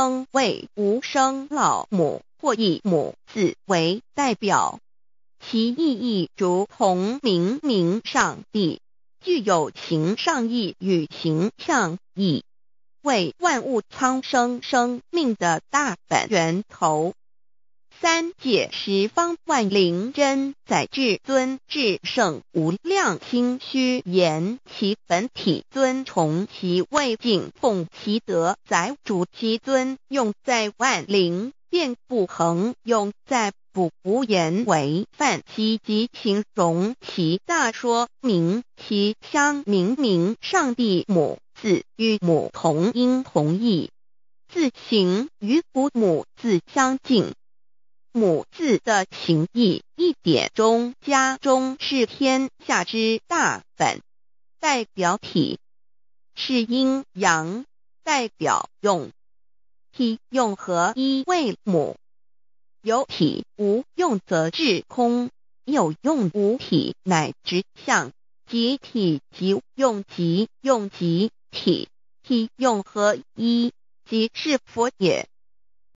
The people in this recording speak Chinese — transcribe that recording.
称为无生老母或以母子为代表，其意义如同明明上帝，具有形上义与形象义，为万物苍生生命的大本源头。三界十方万灵真载至尊至圣无量心虚言其本体尊崇其位敬奉其德载主其尊用在万灵便不恒用在不无言为范其及形容其大说明其相明明上帝母字与母同音同义字形与父母字相近。母字的情义，一点中家中是天下之大本，代表体是阴阳，代表用体用合一为母。有体无用则至空，有用无体乃直相。即体即用即用即体，体用合一即是佛也。